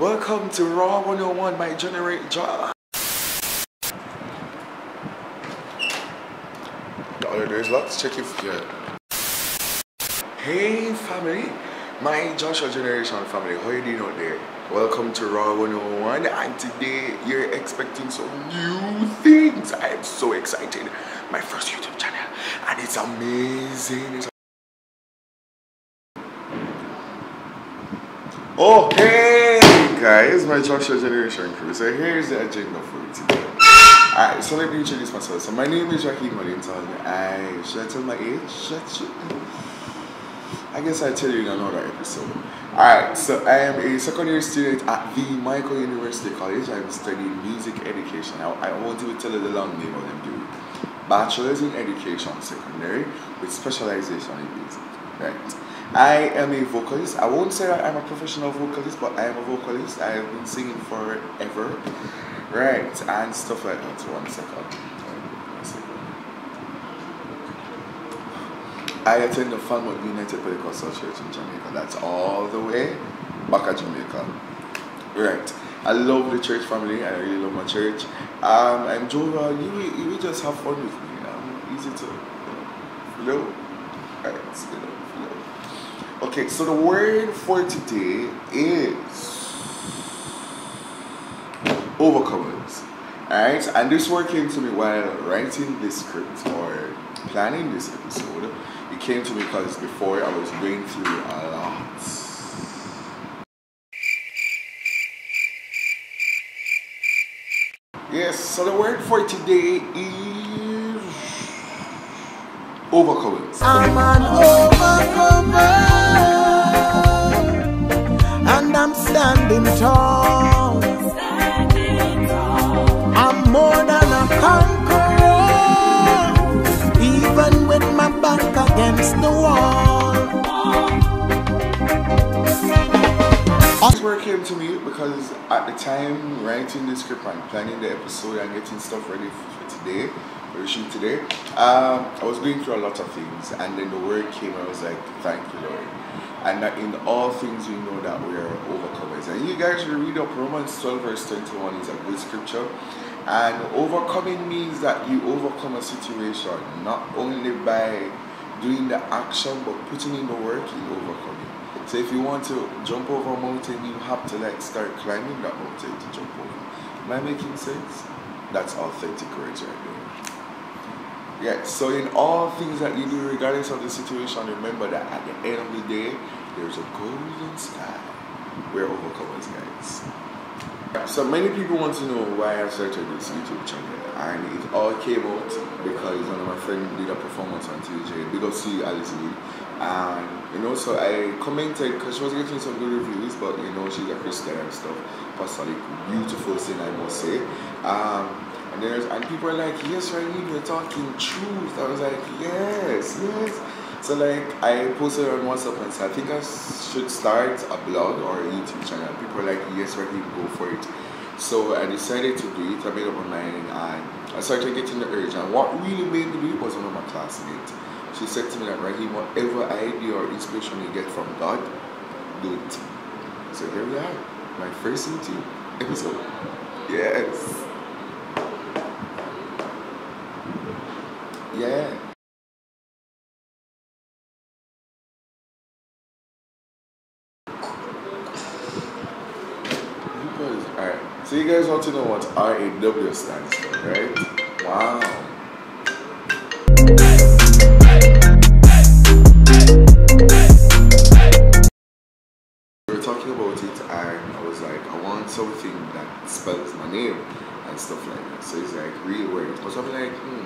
Welcome to Raw 101 by Generate Job. There's lots. Check if yeah. Hey family, my Joshua Generation family, how you doing out there? Welcome to Raw 101 and today you're expecting some new things. I am so excited. My first YouTube channel and it's amazing. It's Oh, hey guys, my Joshua Generation crew. So here's the agenda for today. Alright, so let me introduce myself. So my name is Raheem Wellington. I should I tell my age? I, guess I'll tell you in another episode. Alright, so I am a second year student at the Mico University College. I'm studying music education. I, I won't even tell you the long name of them doing. Bachelor's in Education Secondary with specialization in music. Right. I am a vocalist. I won't say I'm a professional vocalist, but I am a vocalist. I have been singing forever. Right, and stuff like that. One second. One second. I attend the Falmouth United Pentecostal Church in Jamaica. That's all the way back at Jamaica. Right. I love the church family. I really love my church. Um, I'm Joel. You, you just have fun with me. I'm easy to, you know, flow. Right, you know. Okay, so the word for today is overcomers. Alright, and this word came to me while writing this script or planning this episode. It came to me because before I was going through a lot. Yes, so the word for today is overcomers. I'm an overcomer. I'm standing tall. I'm more than a conqueror, even with my back against the wall. This word came to me because at the time writing the script and planning the episode and getting stuff ready for today, shoot today, um, I was going through a lot of things and then the word came I was like, thank you Lord and that in all things we know that we are overcomers. And you guys should read up Romans 12 verse 21 is a good scripture. And overcoming means that you overcome a situation not only by doing the action but putting in the work, you overcome it. So if you want to jump over a mountain, you have to like start climbing that mountain to jump over. Am I making sense? That's authentic words right there. Yeah, so in all things that you do, regardless of the situation, remember that at the end of the day, there's a golden sky. We're overcomers, guys. So many people want to know why I started this YouTube channel, and it all came out because one of my friends did a performance on TJ. Big up to Alice Lee. And you know, so I commented because she was getting some good reviews, but you know, she's a Christian and stuff. Apostolic, beautiful thing, I must say. Um, and there's and people are like, yes, right, you're talking truth. I was like, yes, yes. So like I posted on WhatsApp and said, I think I should start a blog or a YouTube channel. People are like, yes, right, go for it. So I decided to do it. I made up my mind and I started getting the urge. And what really made me do it was one of my classmates. She said to me that Raheem, whatever idea or inspiration you get from God, do it. So here we are, my first YouTube episode. Yes. Yeah. Alright, so you guys want to know what RAW stands for, right? Wow. We were talking about it and I was like, I want something that spells my name and stuff like that. So it's like real. But I'm like, hmm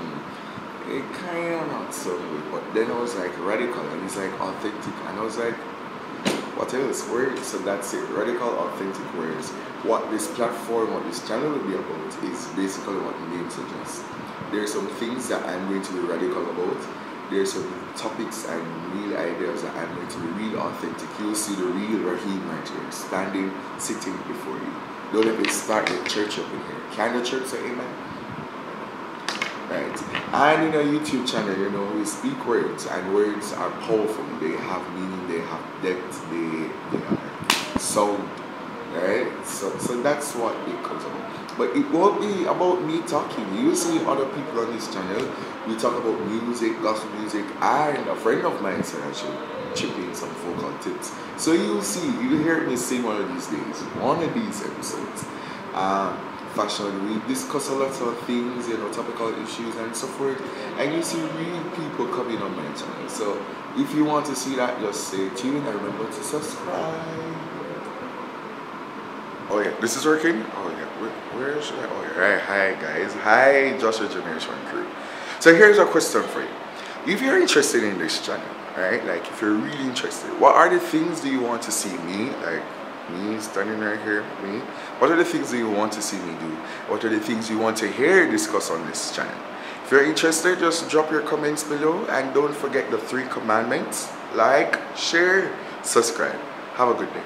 it kind of not so good. But then I was like radical and it's like authentic. And I was like, what else? Words. So that's it. Radical, authentic words. What this platform, what this channel will be about is basically what the name suggests. There are some things that I'm going to be radical about. There are some topics and real ideas that I'm going to be real authentic. You'll see the real Raheem right here, standing, sitting before you. Don't let me start the church up in here. Can the church say amen? Right? And in a YouTube channel, you know, we speak words, and words are powerful. They have meaning, they have depth, they, they are sound. right? So, so that's what it comes about. But it won't be about me talking. You see other people on this channel. We talk about music, gospel music, and a friend of mine said I should chip in some vocal tips. So you'll see, you'll hear me sing one of these days, one of these episodes. Um, fashion, we discuss a lot of things, you know, topical issues and so forth. And you see real people coming on my channel. So if you want to see that, just stay tuned and remember to subscribe. Oh yeah, this is working? Oh yeah, where, where should I? Oh yeah, right. Hi guys, hi Joshua Generation Crew. So here's a question for you. If you're interested in this channel, right? Like if you're really interested, what are the things do you want to see me, like me standing right here, me? What are the things that you want to see me do? What are the things you want to hear discuss on this channel? If you're interested, just drop your comments below and don't forget the three commandments. Like, share, subscribe. Have a good day.